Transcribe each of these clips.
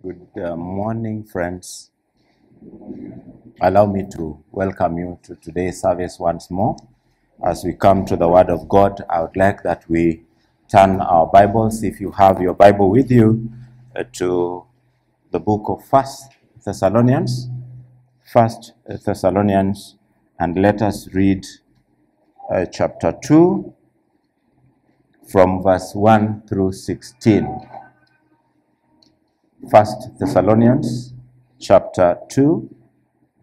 Good uh, morning, friends. Allow me to welcome you to today's service once more. As we come to the Word of God, I would like that we turn our Bibles, if you have your Bible with you, uh, to the book of First Thessalonians. First Thessalonians, and let us read uh, chapter 2 from verse 1 through 16. First Thessalonians chapter 2,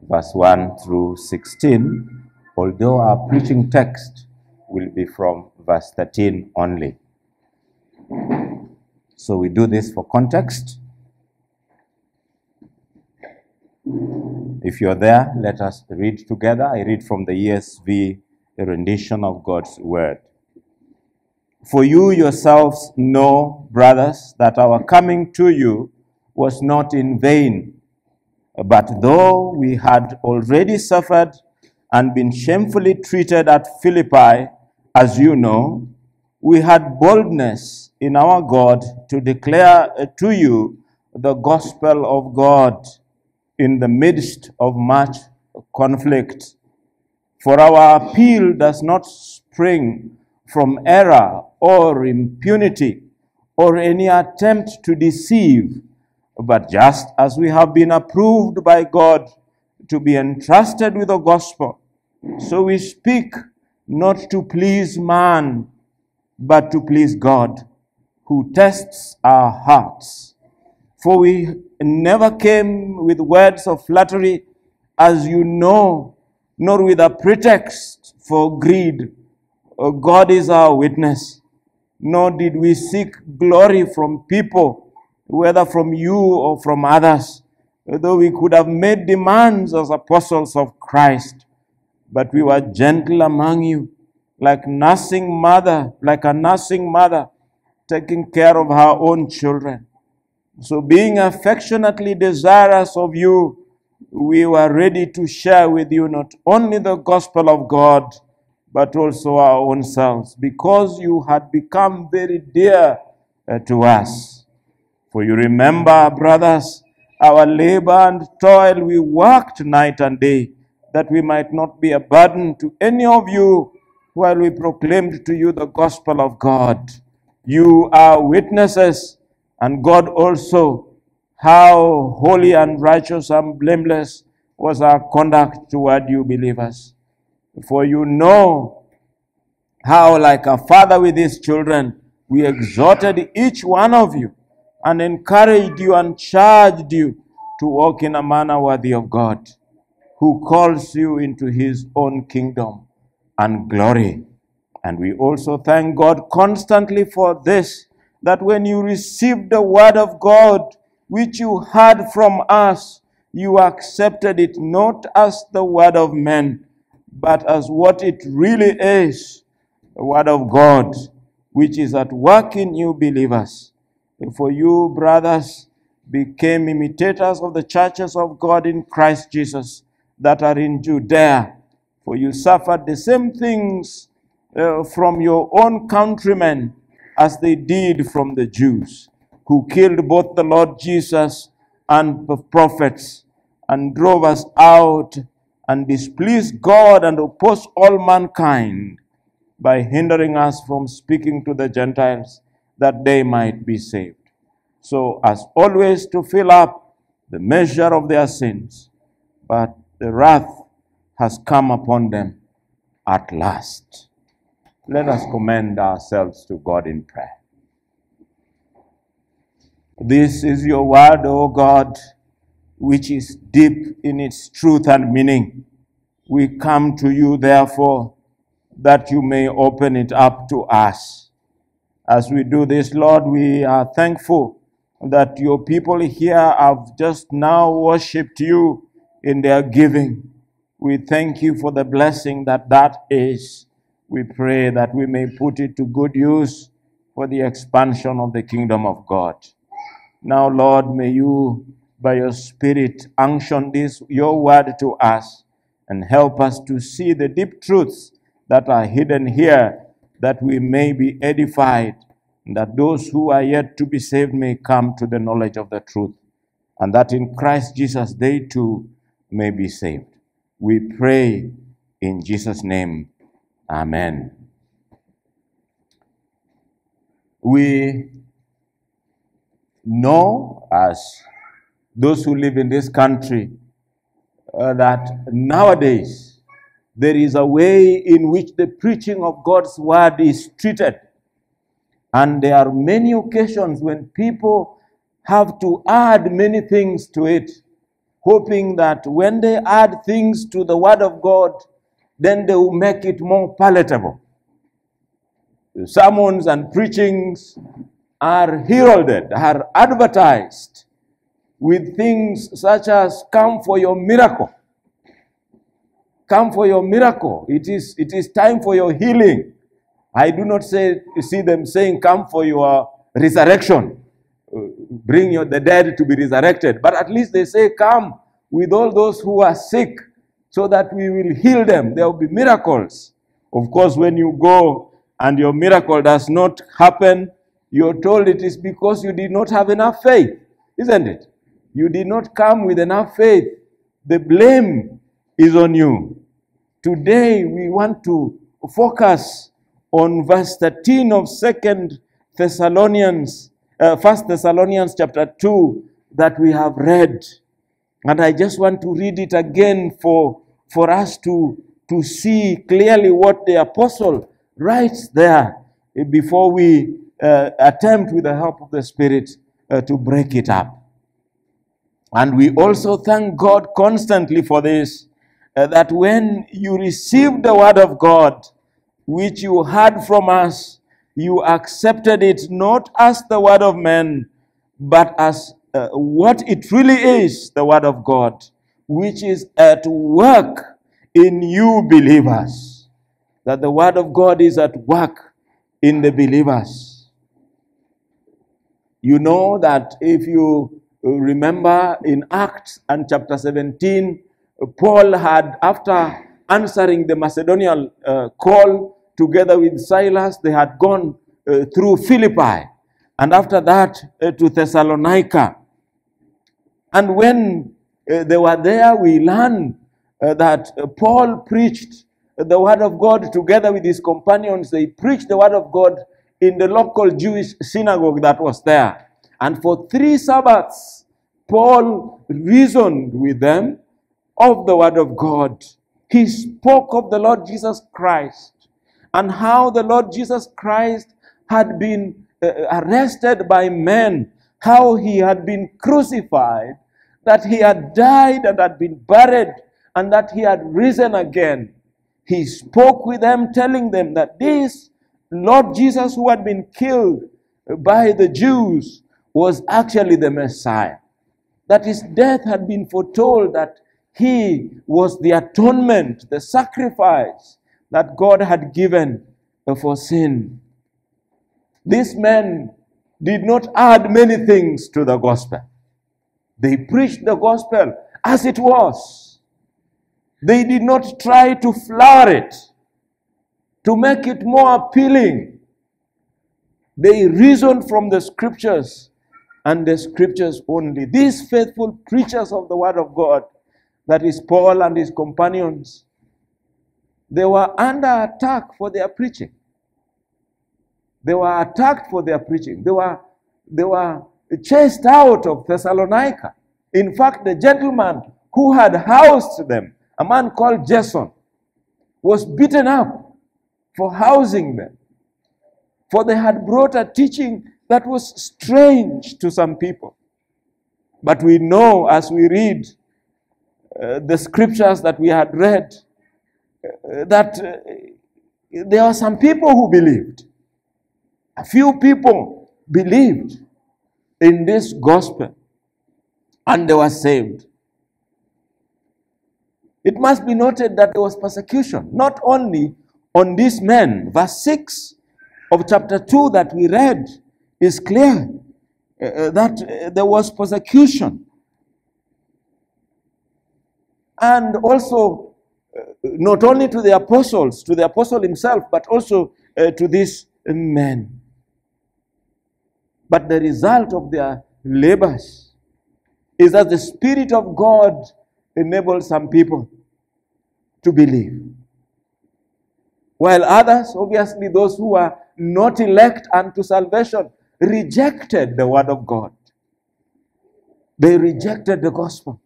verse 1 through 16, although our preaching text will be from verse 13 only. So we do this for context. If you're there, let us read together. I read from the ESV rendition of God's word. For you yourselves know, brothers, that our coming to you was not in vain. But though we had already suffered and been shamefully treated at Philippi, as you know, we had boldness in our God to declare uh, to you the gospel of God in the midst of much conflict. For our appeal does not spring from error or impunity or any attempt to deceive but just as we have been approved by God to be entrusted with the gospel, so we speak not to please man, but to please God, who tests our hearts. For we never came with words of flattery, as you know, nor with a pretext for greed. Uh, God is our witness. Nor did we seek glory from people whether from you or from others, though we could have made demands as apostles of Christ, but we were gentle among you, like nursing mother, like a nursing mother, taking care of her own children. So, being affectionately desirous of you, we were ready to share with you not only the gospel of God, but also our own selves, because you had become very dear uh, to us. For you remember, brothers, our labor and toil, we worked night and day, that we might not be a burden to any of you while we proclaimed to you the gospel of God. You are witnesses, and God also, how holy and righteous and blameless was our conduct toward you believers. For you know how, like a father with his children, we exhorted each one of you and encouraged you and charged you to walk in a manner worthy of God, who calls you into his own kingdom and glory. And we also thank God constantly for this, that when you received the word of God, which you heard from us, you accepted it not as the word of men, but as what it really is the word of God, which is at work in you believers. For you, brothers, became imitators of the churches of God in Christ Jesus that are in Judea. For you suffered the same things uh, from your own countrymen as they did from the Jews, who killed both the Lord Jesus and the prophets, and drove us out, and displeased God and opposed all mankind by hindering us from speaking to the Gentiles that they might be saved. So, as always, to fill up the measure of their sins, but the wrath has come upon them at last. Let us commend ourselves to God in prayer. This is your word, O God, which is deep in its truth and meaning. We come to you, therefore, that you may open it up to us. As we do this, Lord, we are thankful that your people here have just now worshipped you in their giving. We thank you for the blessing that that is. We pray that we may put it to good use for the expansion of the kingdom of God. Now, Lord, may you, by your Spirit, unction this, your word to us, and help us to see the deep truths that are hidden here, that we may be edified, and that those who are yet to be saved may come to the knowledge of the truth. and that in Christ Jesus they too may be saved. We pray in Jesus' name. Amen. We know, as those who live in this country, uh, that nowadays there is a way in which the preaching of God's word is treated. And there are many occasions when people have to add many things to it, hoping that when they add things to the word of God, then they will make it more palatable. Sermons and preachings are heralded, are advertised with things such as come for your miracle. Come for your miracle. It is, it is time for your healing. I do not say, see them saying, come for your resurrection. Uh, bring your, the dead to be resurrected. But at least they say, come with all those who are sick so that we will heal them. There will be miracles. Of course, when you go and your miracle does not happen, you're told it is because you did not have enough faith, isn't it? You did not come with enough faith. The blame is on you. Today, we want to focus on verse 13 of Second Thessalonians, uh, First Thessalonians chapter 2 that we have read. And I just want to read it again for, for us to, to see clearly what the apostle writes there before we uh, attempt, with the help of the Spirit, uh, to break it up. And we also thank God constantly for this uh, that when you received the word of God, which you heard from us, you accepted it not as the word of men, but as uh, what it really is the word of God, which is at work in you believers. That the word of God is at work in the believers. You know that if you remember in Acts and chapter 17, Paul had, after answering the Macedonian uh, call together with Silas, they had gone uh, through Philippi and after that uh, to Thessalonica. And when uh, they were there, we learn uh, that uh, Paul preached the word of God together with his companions. They preached the word of God in the local Jewish synagogue that was there. And for three Sabbaths, Paul reasoned with them of the Word of God. He spoke of the Lord Jesus Christ and how the Lord Jesus Christ had been uh, arrested by men, how he had been crucified, that he had died and had been buried, and that he had risen again. He spoke with them, telling them that this Lord Jesus, who had been killed by the Jews, was actually the Messiah. That his death had been foretold, that he was the atonement, the sacrifice that God had given for sin. These men did not add many things to the gospel. They preached the gospel as it was. They did not try to flower it, to make it more appealing. They reasoned from the scriptures and the scriptures only. These faithful preachers of the word of God that is Paul and his companions, they were under attack for their preaching. They were attacked for their preaching. They were, they were chased out of Thessalonica. In fact, the gentleman who had housed them, a man called Jason, was beaten up for housing them. For they had brought a teaching that was strange to some people. But we know as we read uh, the scriptures that we had read uh, that uh, there are some people who believed. A few people believed in this gospel and they were saved. It must be noted that there was persecution, not only on these men. Verse 6 of chapter 2 that we read is clear uh, that uh, there was persecution and also uh, not only to the apostles, to the apostle himself, but also uh, to these men. But the result of their labors is that the Spirit of God enables some people to believe. While others, obviously, those who are not elect unto salvation, rejected the word of God. They rejected the gospel.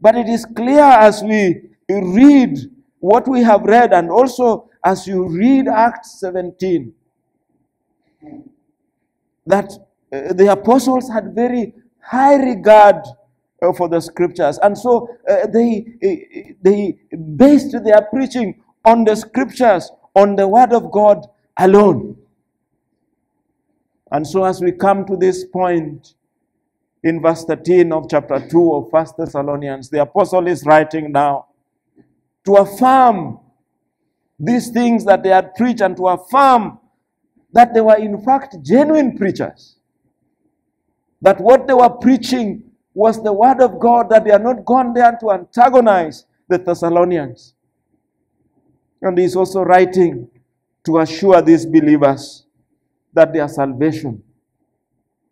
But it is clear as we read what we have read, and also as you read Acts 17, that uh, the apostles had very high regard uh, for the scriptures. And so uh, they, uh, they based their preaching on the scriptures, on the word of God alone. And so as we come to this point in verse 13 of chapter 2 of First Thessalonians, the apostle is writing now to affirm these things that they had preached and to affirm that they were in fact genuine preachers. That what they were preaching was the word of God, that they are not gone there to antagonize the Thessalonians. And he's also writing to assure these believers that their salvation,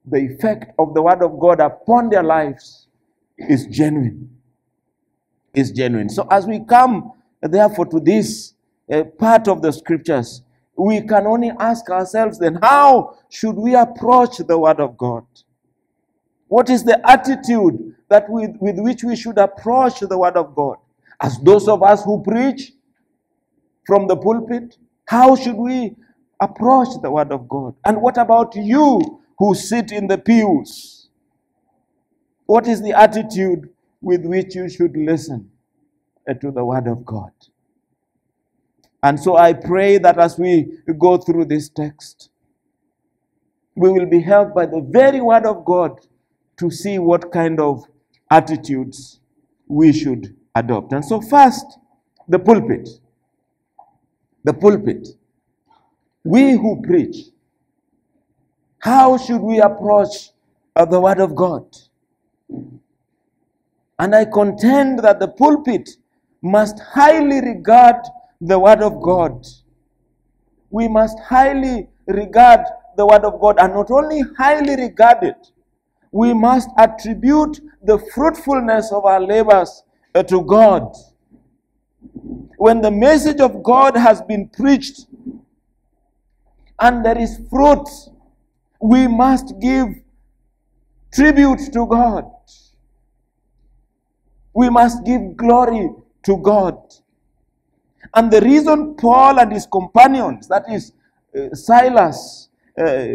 the effect of the word of God upon their lives, is genuine. Is genuine. So as we come, therefore, to this uh, part of the scriptures, we can only ask ourselves then, how should we approach the word of God? What is the attitude that with, with which we should approach the word of God? As those of us who preach from the pulpit, how should we approach the word of God? And what about you who sit in the pews? What is the attitude with which you should listen to the word of God? And so I pray that as we go through this text, we will be helped by the very word of God to see what kind of attitudes we should adopt. And so, first, the pulpit. The pulpit. We who preach, how should we approach uh, the Word of God? And I contend that the pulpit must highly regard the Word of God. We must highly regard the Word of God and not only highly regard it, we must attribute the fruitfulness of our labors uh, to God. When the message of God has been preached and there is fruit, we must give tribute to God. We must give glory to God. And the reason Paul and his companions, that is uh, Silas, uh,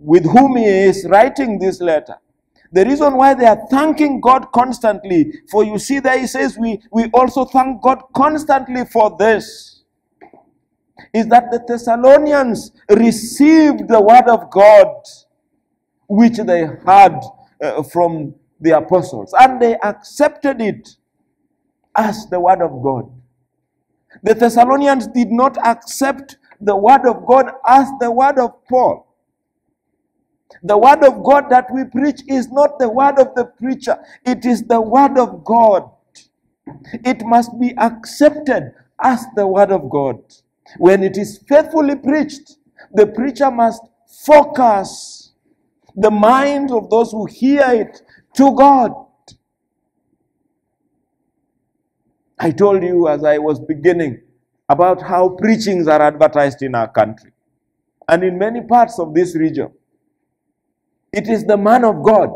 with whom he is writing this letter. The reason why they are thanking God constantly, for you see there he says, we, we also thank God constantly for this, is that the Thessalonians received the word of God which they had uh, from the apostles, and they accepted it as the word of God. The Thessalonians did not accept the word of God as the word of Paul. The word of God that we preach is not the word of the preacher, it is the word of God. It must be accepted as the word of God. When it is faithfully preached, the preacher must focus the minds of those who hear it to God. I told you as I was beginning about how preachings are advertised in our country and in many parts of this region. It is the man of God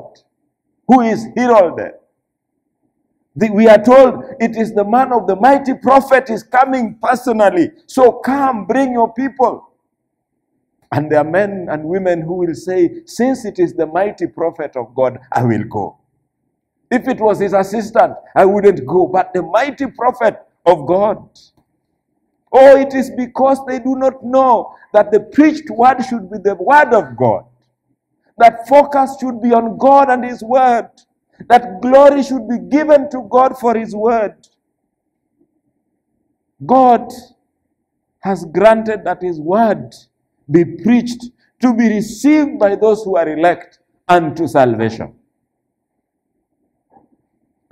who is heralded. The, we are told it is the man of the mighty prophet is coming personally. So come, bring your people. And there are men and women who will say, Since it is the mighty prophet of God, I will go. If it was his assistant, I wouldn't go. But the mighty prophet of God. Oh, it is because they do not know that the preached word should be the word of God. That focus should be on God and His Word. That glory should be given to God for His Word. God has granted that His Word be preached to be received by those who are elect unto salvation.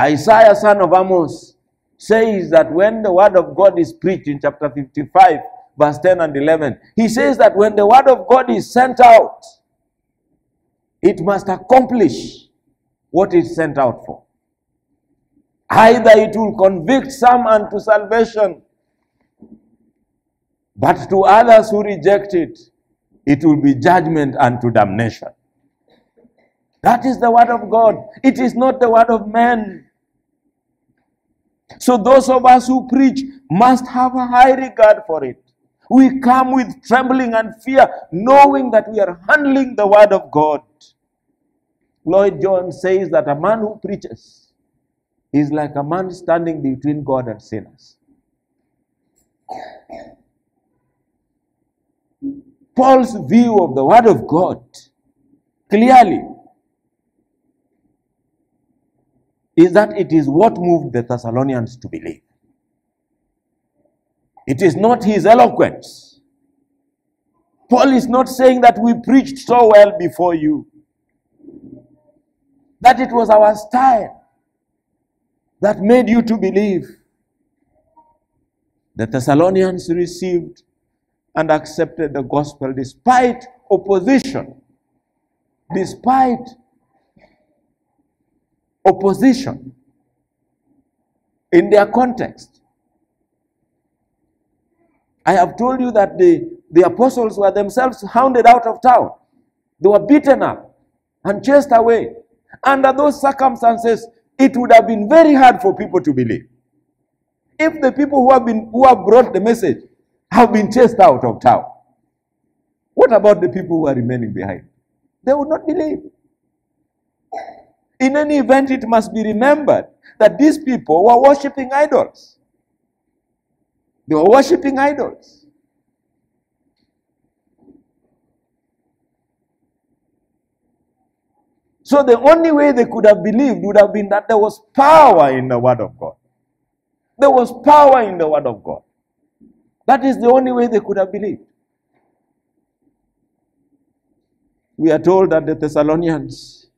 Isaiah, son of Amos, says that when the word of God is preached in chapter 55, verse 10 and 11, he says that when the word of God is sent out, it must accomplish what it's sent out for. Either it will convict some unto salvation, but to others who reject it, it will be judgment unto damnation. That is the word of God. It is not the word of man. So those of us who preach must have a high regard for it. We come with trembling and fear, knowing that we are handling the word of God. Lloyd Jones says that a man who preaches is like a man standing between God and sinners. Paul's view of the word of God clearly is that it is what moved the Thessalonians to believe. It is not his eloquence. Paul is not saying that we preached so well before you, that it was our style that made you to believe. The Thessalonians received and accepted the gospel despite opposition, despite opposition in their context. I have told you that the, the apostles were themselves hounded out of town. They were beaten up and chased away. Under those circumstances, it would have been very hard for people to believe. If the people who have been who have brought the message have been chased out of town, what about the people who are remaining behind? They would not believe. In any event, it must be remembered that these people were worshipping idols. They were worshipping idols. So the only way they could have believed would have been that there was power in the Word of God. There was power in the Word of God. That is the only way they could have believed. We are told that the Thessalonians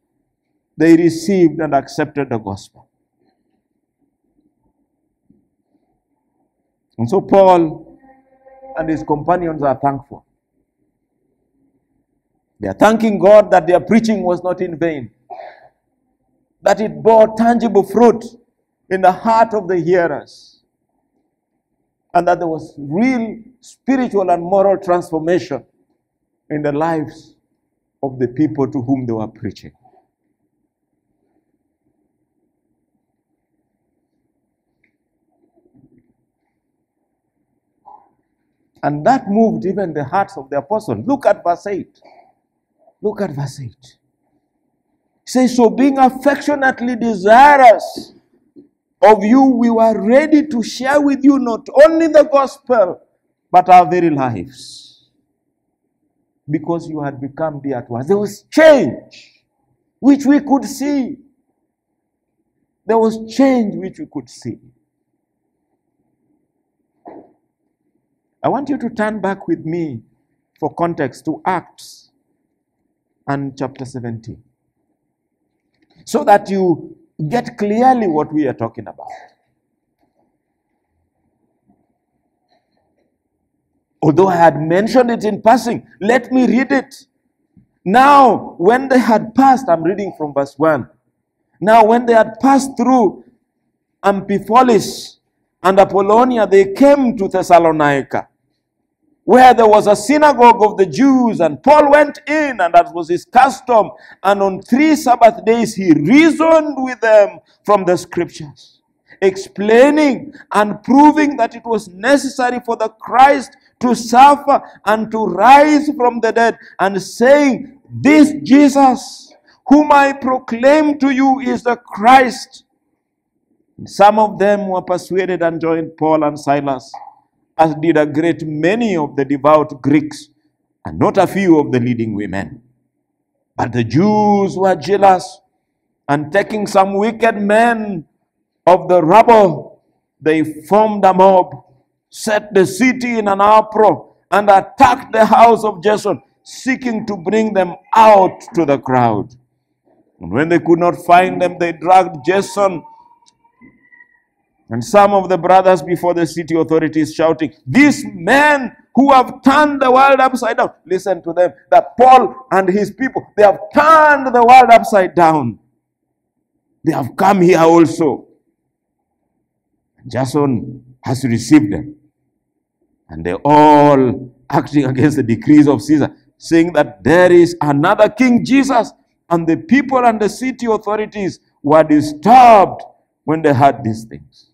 they received and accepted the gospel. And so Paul and his companions are thankful. They are thanking God that their preaching was not in vain, that it bore tangible fruit in the heart of the hearers, and that there was real spiritual and moral transformation in the lives of the people to whom they were preaching. And that moved even the hearts of the apostles. Look at verse 8. Look at verse 8. It says, So being affectionately desirous of you, we were ready to share with you not only the gospel, but our very lives. Because you had become dear to us. There was change which we could see. There was change which we could see. I want you to turn back with me for context to Acts and chapter 17 so that you get clearly what we are talking about. Although I had mentioned it in passing, let me read it. Now, when they had passed, I'm reading from verse 1. Now, when they had passed through Amphipolis and Apollonia, they came to Thessalonica where there was a synagogue of the Jews, and Paul went in, and that was his custom. And on three Sabbath days, he reasoned with them from the scriptures, explaining and proving that it was necessary for the Christ to suffer and to rise from the dead, and saying, This Jesus, whom I proclaim to you, is the Christ. some of them were persuaded and joined Paul and Silas as did a great many of the devout Greeks, and not a few of the leading women. But the Jews were jealous, and taking some wicked men of the rabble, they formed a mob, set the city in an uproar, and attacked the house of Jason, seeking to bring them out to the crowd. And when they could not find them, they dragged Jason and some of the brothers before the city authorities shouting, These men who have turned the world upside down. Listen to them. That Paul and his people, they have turned the world upside down. They have come here also. Jason has received them. And they all acting against the decrees of Caesar, saying that there is another King Jesus. And the people and the city authorities were disturbed when they heard these things.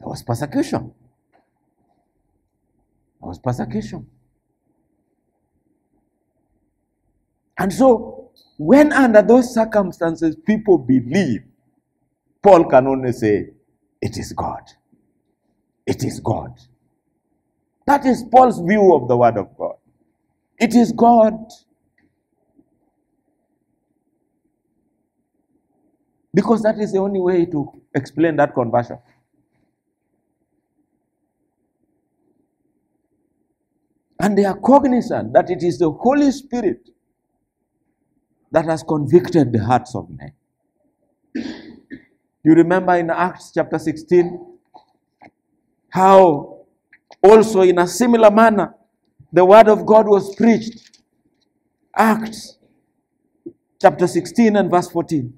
There was persecution. There was persecution. And so, when under those circumstances people believe, Paul can only say, It is God. It is God. That is Paul's view of the Word of God. It is God. Because that is the only way to explain that conversion. And they are cognizant that it is the Holy Spirit that has convicted the hearts of men. You remember in Acts chapter 16 how also in a similar manner the word of God was preached. Acts chapter 16 and verse 14.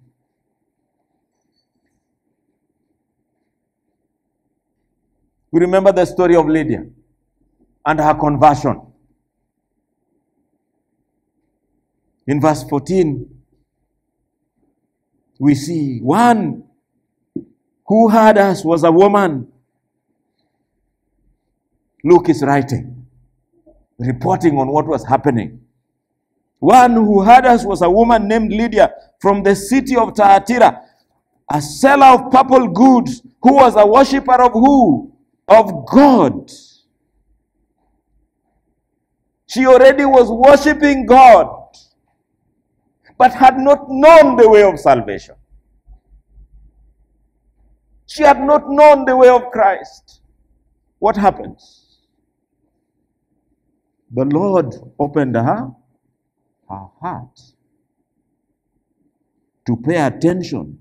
We remember the story of Lydia and her conversion. In verse 14, we see one who had us was a woman. Luke is writing, reporting on what was happening. One who had us was a woman named Lydia from the city of Thyatira, a seller of purple goods, who was a worshipper of who? Of God. She already was worshiping God, but had not known the way of salvation. She had not known the way of Christ. What happens? The Lord opened her, her heart to pay attention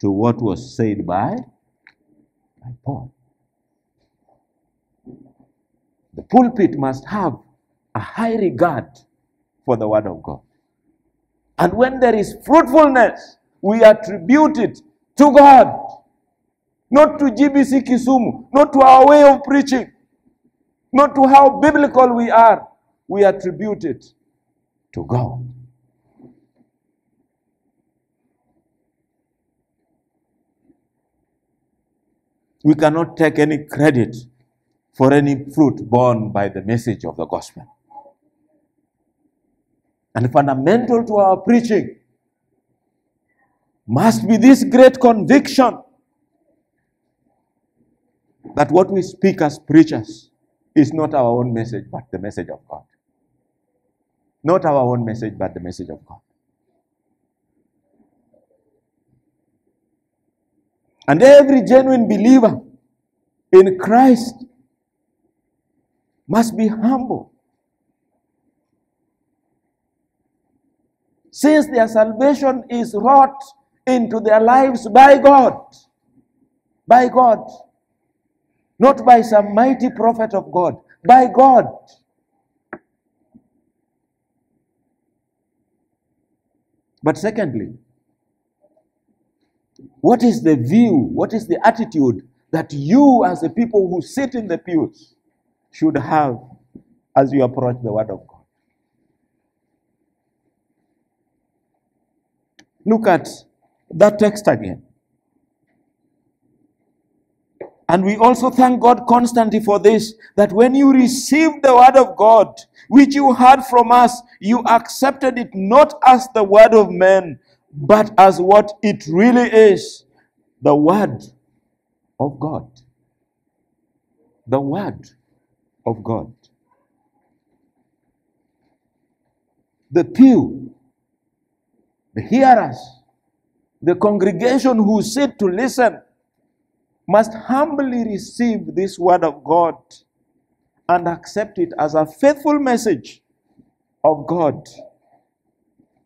to what was said by, by Paul. The pulpit must have a high regard for the Word of God. And when there is fruitfulness, we attribute it to God, not to GBC Kisumu, not to our way of preaching, not to how biblical we are. We attribute it to God. We cannot take any credit for any fruit borne by the message of the gospel and fundamental to our preaching must be this great conviction that what we speak as preachers is not our own message, but the message of God. Not our own message, but the message of God. And every genuine believer in Christ must be humble since their salvation is wrought into their lives by God. By God. Not by some mighty prophet of God, by God. But secondly, what is the view, what is the attitude that you, as the people who sit in the pews, should have as you approach the Word of God? Look at that text again. And we also thank God constantly for this that when you received the word of God, which you heard from us, you accepted it not as the word of men, but as what it really is the word of God. The word of God. The pew the hearers, the congregation who sit to listen, must humbly receive this word of God and accept it as a faithful message of God,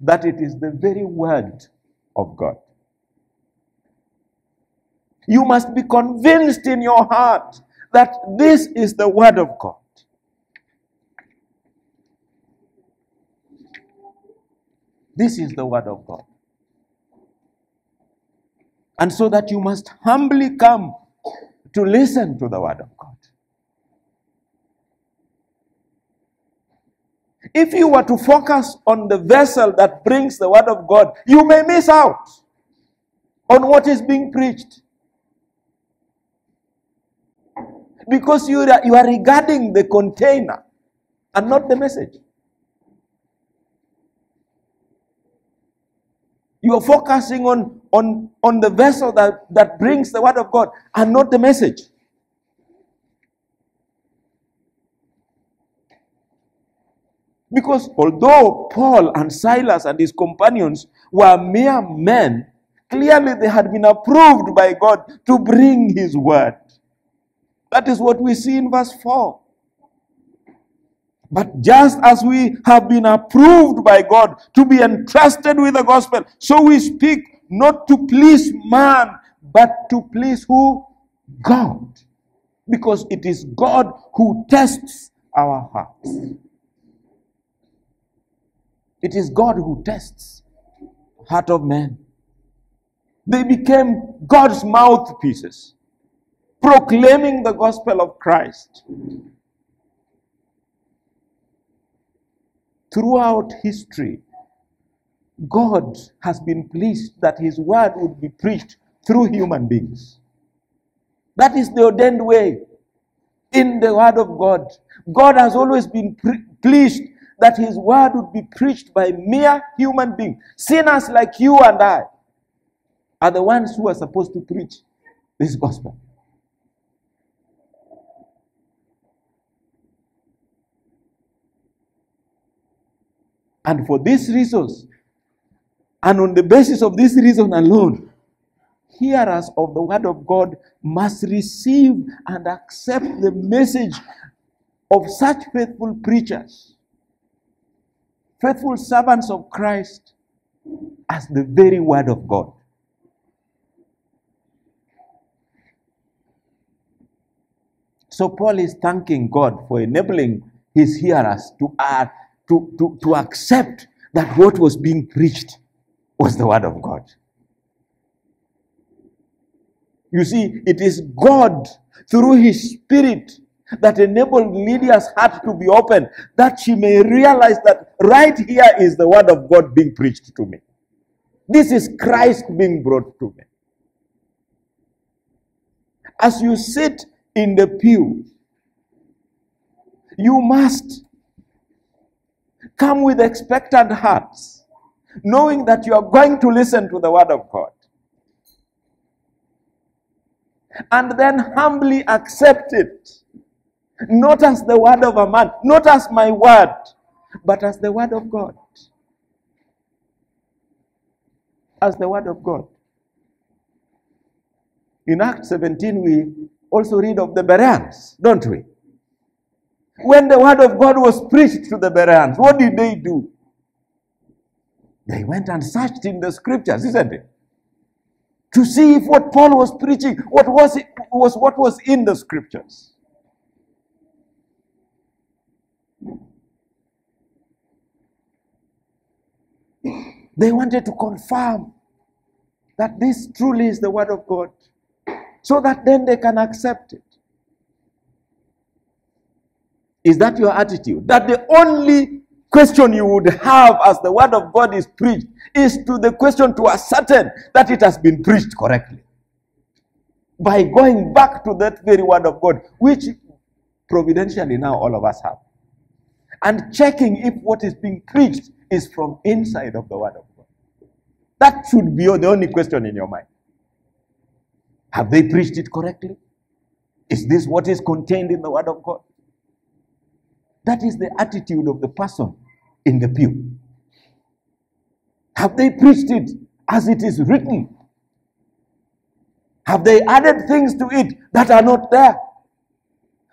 that it is the very word of God. You must be convinced in your heart that this is the Word of God. This is the Word of God. And so that you must humbly come to listen to the Word of God. If you were to focus on the vessel that brings the Word of God, you may miss out on what is being preached. Because you are, you are regarding the container and not the message. You are focusing on, on, on the vessel that, that brings the word of God and not the message. Because although Paul and Silas and his companions were mere men, clearly they had been approved by God to bring his word. That is what we see in verse 4. But just as we have been approved by God to be entrusted with the gospel, so we speak not to please man, but to please who? God. Because it is God who tests our hearts. It is God who tests the heart of man. They became God's mouthpieces, proclaiming the gospel of Christ. Throughout history, God has been pleased that His word would be preached through human beings. That is the ordained way in the word of God. God has always been pre- pleased that His word would be preached by mere human beings. Sinners like you and I are the ones who are supposed to preach this gospel. And for these reasons, and on the basis of this reason alone, hearers of the word of God must receive and accept the message of such faithful preachers, faithful servants of Christ, as the very word of God. So Paul is thanking God for enabling his hearers to, uh, to, to, to accept that what was being preached was the word of God. You see, it is God through his spirit that enabled Lydia's heart to be open, that she may realize that right here is the word of God being preached to me. This is Christ being brought to me. As you sit in the pew, you must come with expectant hearts, knowing that you are going to listen to the word of God. And then humbly accept it, not as the word of a man, not as my word, but as the word of God. As the word of God. In Acts 17, we also read of the Bereans, don't we? When the word of God was preached to the Bereans, what did they do? They went and searched in the scriptures, isn't it? To see if what Paul was preaching, what was it, was what was in the scriptures. They wanted to confirm that this truly is the word of God so that then they can accept it. Is that your attitude? That the only question you would have as the word of God is preached is to the question to ascertain that it has been preached correctly. By going back to that very word of God, which providentially now all of us have. And checking if what is being preached is from inside of the word of God. That should be the only question in your mind. Have they preached it correctly? Is this what is contained in the word of God? That is the attitude of the person in the pew. Have they preached it as it is written? Have they added things to it that are not there?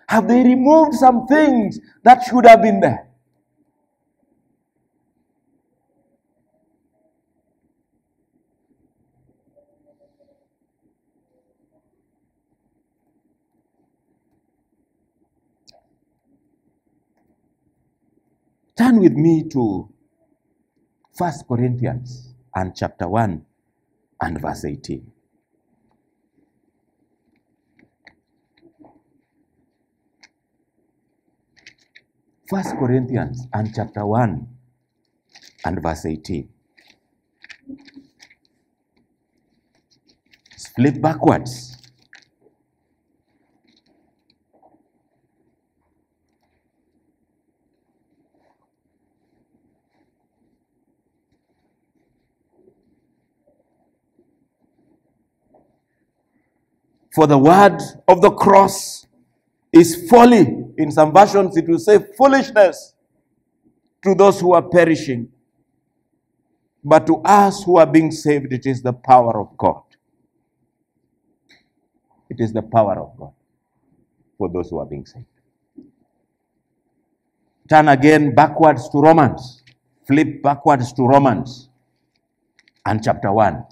Have they removed some things that should have been there? Turn with me to 1 Corinthians and chapter 1 and verse 18. First Corinthians and chapter 1 and verse 18. Flip backwards. For the word of the cross is folly. In some versions, it will say foolishness to those who are perishing. But to us who are being saved, it is the power of God. It is the power of God for those who are being saved. Turn again backwards to Romans. Flip backwards to Romans and chapter 1.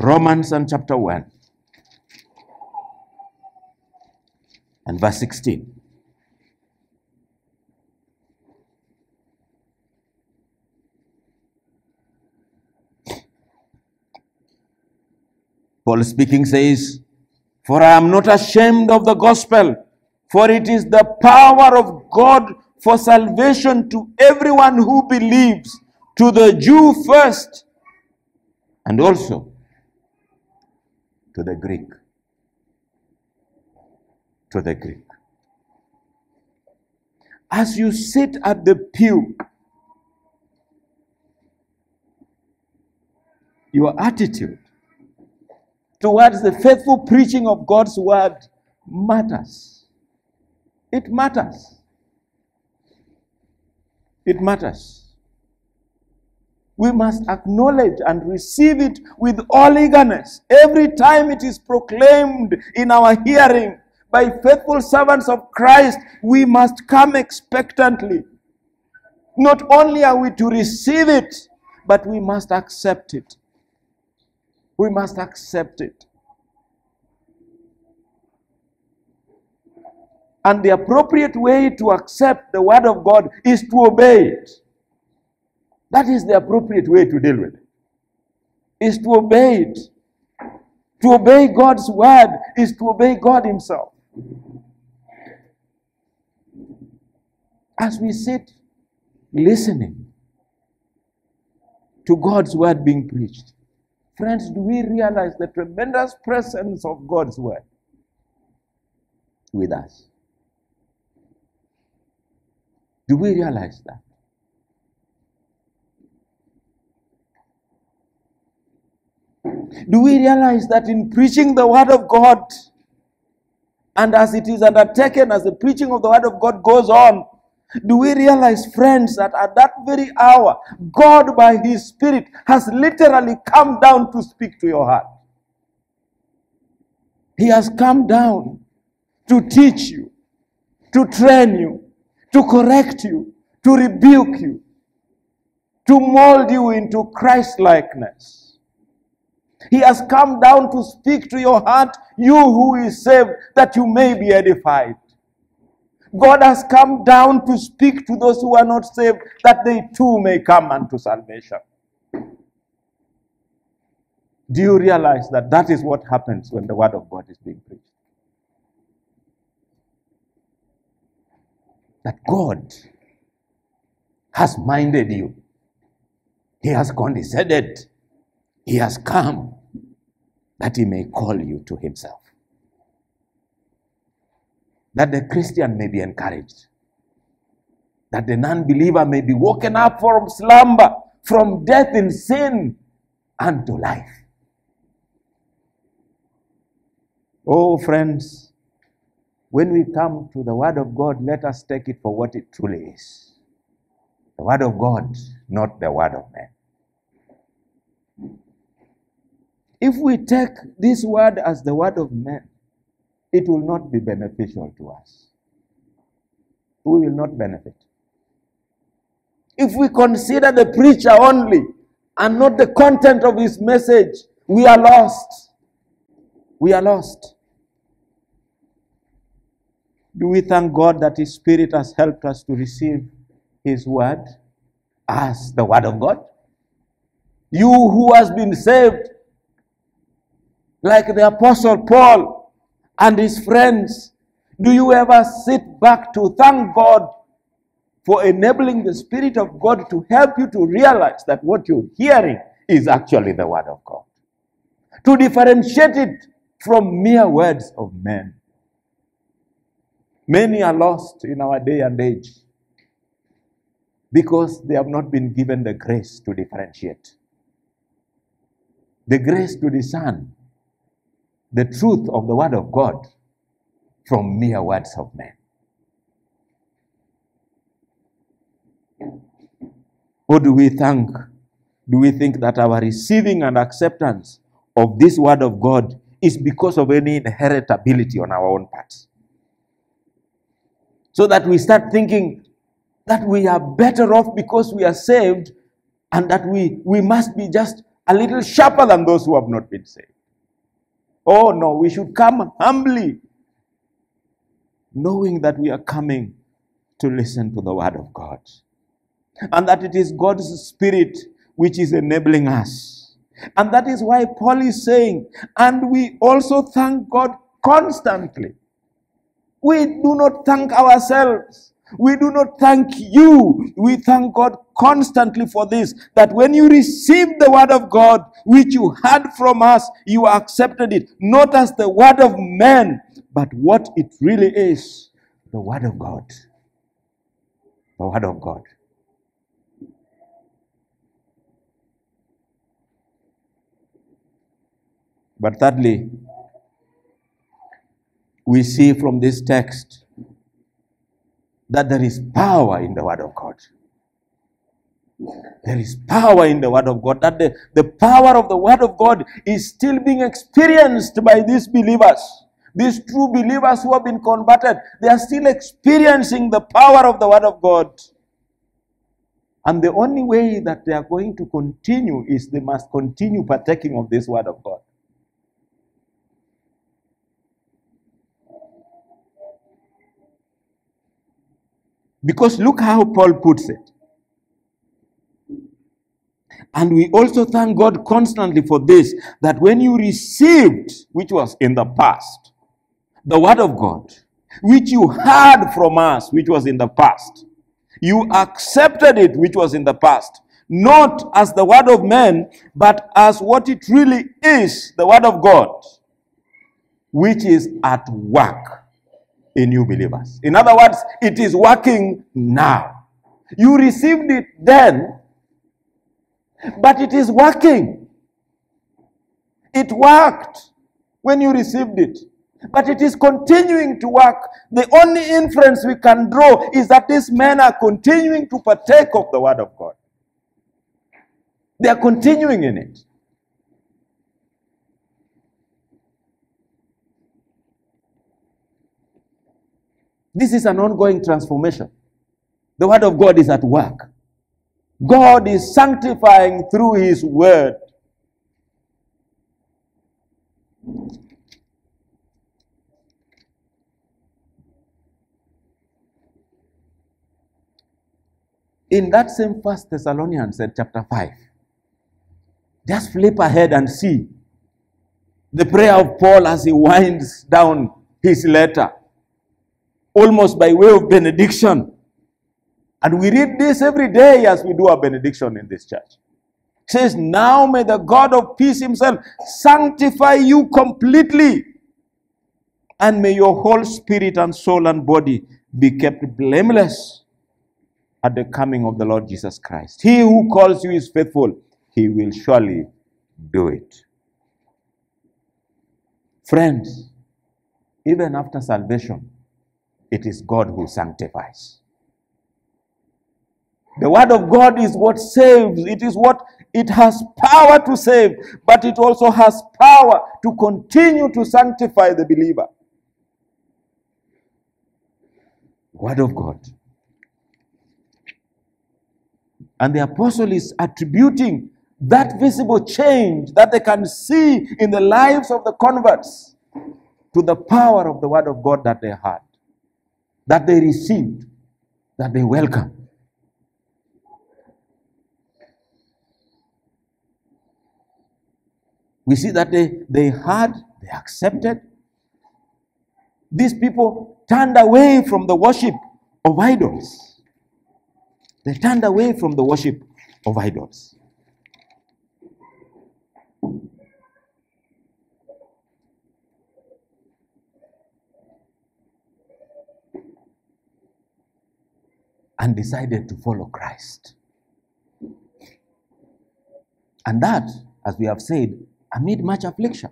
Romans and chapter 1 and verse 16. Paul speaking says, For I am not ashamed of the gospel, for it is the power of God for salvation to everyone who believes, to the Jew first, and also to the Greek. To the Greek. As you sit at the pew, your attitude towards the faithful preaching of God's word matters. It matters. It matters. We must acknowledge and receive it with all eagerness. Every time it is proclaimed in our hearing by faithful servants of Christ, we must come expectantly. Not only are we to receive it, but we must accept it. We must accept it. And the appropriate way to accept the word of God is to obey it. That is the appropriate way to deal with it. Is to obey it. To obey God's word is to obey God Himself. As we sit listening to God's word being preached, friends, do we realize the tremendous presence of God's word with us? Do we realize that? Do we realize that in preaching the Word of God, and as it is undertaken, as the preaching of the Word of God goes on, do we realize, friends, that at that very hour, God by His Spirit has literally come down to speak to your heart? He has come down to teach you, to train you, to correct you, to rebuke you, to mold you into Christ likeness. He has come down to speak to your heart, you who is saved, that you may be edified. God has come down to speak to those who are not saved, that they too may come unto salvation. Do you realize that that is what happens when the word of God is being preached? That God has minded you, He has condescended he has come that he may call you to himself. That the Christian may be encouraged. That the non believer may be woken up from slumber, from death in sin, unto life. Oh, friends, when we come to the Word of God, let us take it for what it truly is the Word of God, not the Word of man. If we take this word as the word of men, it will not be beneficial to us. We will not benefit. If we consider the preacher only and not the content of his message, we are lost. We are lost. Do we thank God that His Spirit has helped us to receive His Word as the Word of God? You who has been saved, like the Apostle Paul and his friends, do you ever sit back to thank God for enabling the Spirit of God to help you to realize that what you're hearing is actually the Word of God? To differentiate it from mere words of men. Many are lost in our day and age because they have not been given the grace to differentiate, the grace to discern the truth of the Word of God from mere words of men. Or do we thank? Do we think that our receiving and acceptance of this Word of God is because of any inherent ability on our own parts? So that we start thinking that we are better off because we are saved and that we, we must be just a little sharper than those who have not been saved. Oh no, we should come humbly, knowing that we are coming to listen to the Word of God and that it is God's Spirit which is enabling us. And that is why Paul is saying, and we also thank God constantly. We do not thank ourselves. We do not thank you. We thank God constantly for this. That when you received the word of God, which you had from us, you accepted it, not as the word of man, but what it really is the word of God. The word of God. But thirdly, we see from this text that there is power in the Word of God. There is power in the Word of God. That the, the power of the Word of God is still being experienced by these believers. These true believers who have been converted, they are still experiencing the power of the Word of God. And the only way that they are going to continue is they must continue partaking of this Word of God. Because look how Paul puts it. And we also thank God constantly for this that when you received, which was in the past, the word of God, which you heard from us, which was in the past, you accepted it, which was in the past, not as the word of men, but as what it really is the word of God, which is at work in new believers. In other words, it is working now. You received it then, but it is working. It worked when you received it, but it is continuing to work. The only inference we can draw is that these men are continuing to partake of the Word of God. They are continuing in it. This is an ongoing transformation. The Word of God is at work. God is sanctifying through His Word. In that same First Thessalonians chapter 5, just flip ahead and see the prayer of Paul as he winds down his letter almost by way of benediction. And we read this every day as we do our benediction in this church. It says, Now may the God of peace himself sanctify you completely, and may your whole spirit and soul and body be kept blameless at the coming of the Lord Jesus Christ. He who calls you is faithful, he will surely do it. Friends, even after salvation, it is God who sanctifies. The word of God is what saves. It is what it has power to save, but it also has power to continue to sanctify the believer. Word of God. And the apostle is attributing that visible change that they can see in the lives of the converts to the power of the word of God that they had. That they received, that they welcomed. We see that they, they heard, they accepted. These people turned away from the worship of idols. They turned away from the worship of idols. And decided to follow Christ. And that, as we have said, amid much affliction.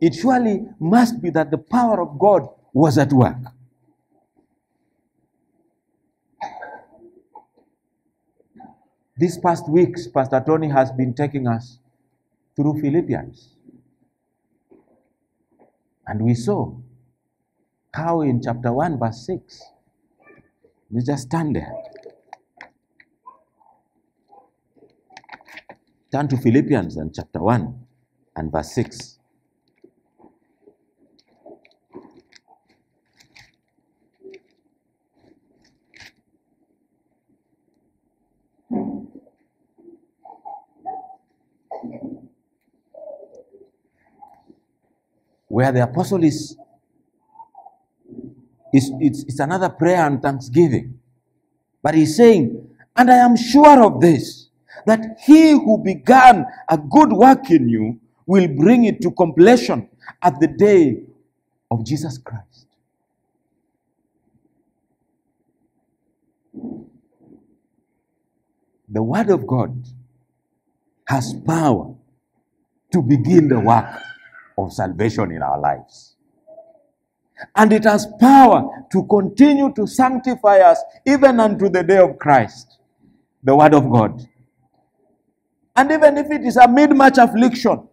It surely must be that the power of God was at work. These past weeks, Pastor Tony has been taking us through Philippians. And we saw how in chapter 1, verse 6, you just stand there. Turn to Philippians and chapter 1 and verse 6. Where the apostle is it's, it's, it's another prayer and thanksgiving. But he's saying, and I am sure of this, that he who began a good work in you will bring it to completion at the day of Jesus Christ. The Word of God has power to begin the work of salvation in our lives. And it has power to continue to sanctify us even unto the day of Christ, the Word of God. And even if it is amid much affliction,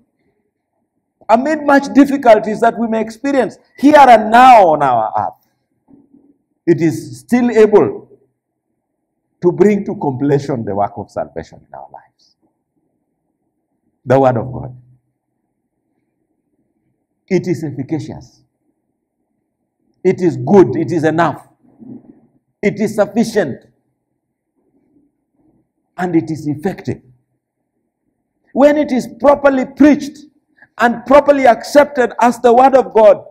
amid much difficulties that we may experience here and now on our earth, it is still able to bring to completion the work of salvation in our lives. The Word of God. It is efficacious. It is good. It is enough. It is sufficient. And it is effective. When it is properly preached and properly accepted as the Word of God,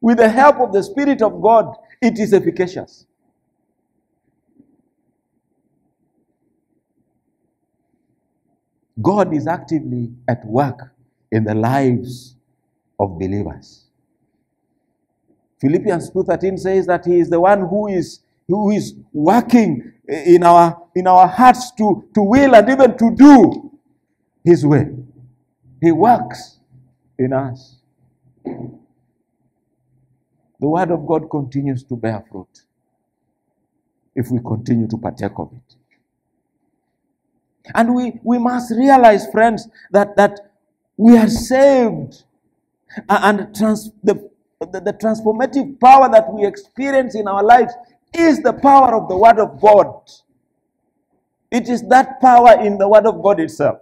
with the help of the Spirit of God, it is efficacious. God is actively at work in the lives of believers. Philippians 2:13 says that he is the one who is who is working in our in our hearts to, to will and even to do his will. He works in us. The word of God continues to bear fruit if we continue to partake of it. And we, we must realize, friends, that, that we are saved and trans, the, the, the transformative power that we experience in our lives is the power of the Word of God. It is that power in the Word of God itself.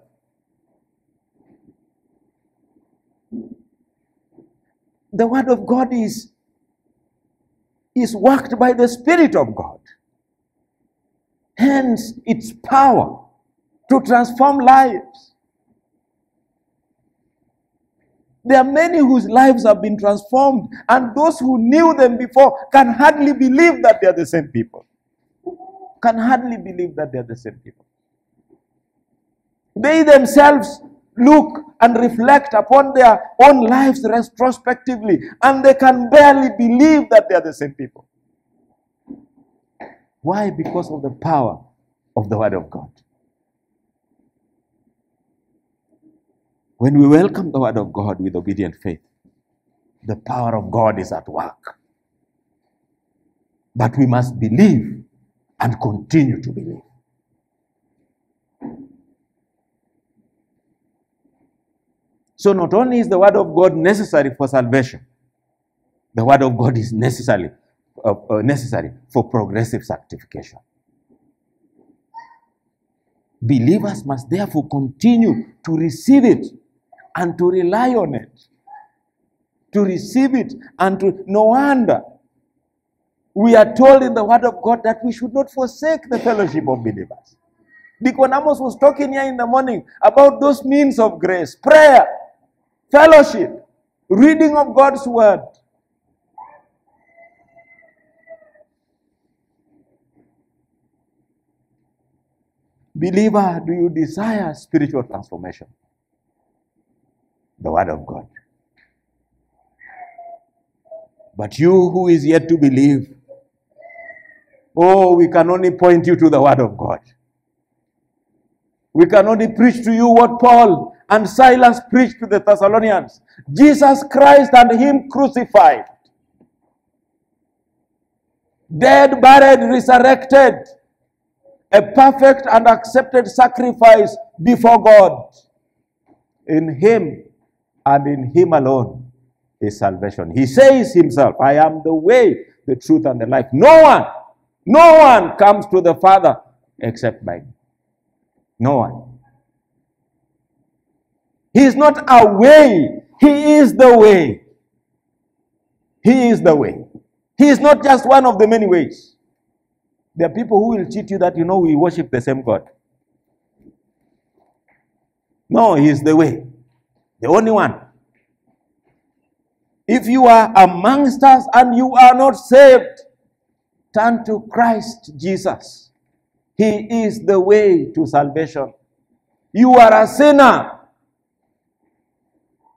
The Word of God is, is worked by the Spirit of God. Hence, its power to transform lives. There are many whose lives have been transformed, and those who knew them before can hardly believe that they are the same people. Can hardly believe that they are the same people. They themselves look and reflect upon their own lives retrospectively, and they can barely believe that they are the same people. Why? Because of the power of the Word of God. When we welcome the word of God with obedient faith, the power of God is at work. But we must believe and continue to believe. So, not only is the word of God necessary for salvation, the word of God is necessary, uh, uh, necessary for progressive sanctification. Believers must therefore continue to receive it and to rely on it, to receive it, and to no wonder we are told in the Word of God that we should not forsake the fellowship of believers. Deacon Amos was talking here in the morning about those means of grace prayer, fellowship, reading of God's Word. Believer, do you desire spiritual transformation? The Word of God. But you who is yet to believe, oh, we can only point you to the Word of God. We can only preach to you what Paul and Silas preached to the Thessalonians Jesus Christ and Him crucified, dead, buried, resurrected, a perfect and accepted sacrifice before God. In Him and in Him alone is salvation. He says Himself, I am the way, the truth, and the life. No one, no one comes to the Father except by me. No one. He is not a way, He is the way. He is the way. He is not just one of the many ways. There are people who will cheat you that you know we worship the same God. No, He is the way, the only one. If you are amongst us and you are not saved, turn to Christ Jesus. He is the way to salvation. You are a sinner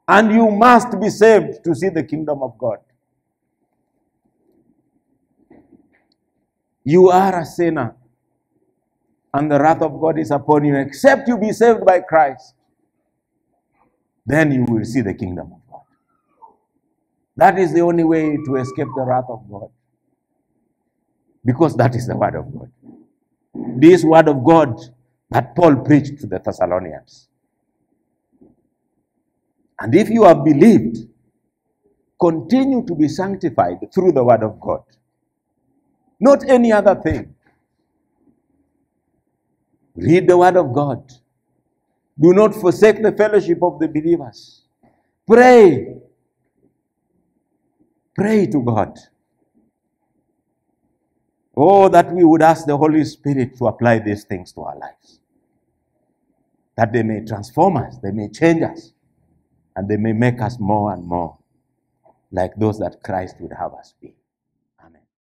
and you must be saved to see the kingdom of God. You are a sinner and the wrath of God is upon you, except you be saved by Christ. Then you will see the kingdom of God. That is the only way to escape the wrath of God. Because that is the word of God this word of God that Paul preached to the Thessalonians. And if you have believed, continue to be sanctified through the word of God, not any other thing. Read the word of God. Do not forsake the fellowship of the believers. Pray. Pray to God. Oh, that we would ask the Holy Spirit to apply these things to our lives. That they may transform us, they may change us, and they may make us more and more like those that Christ would have us be.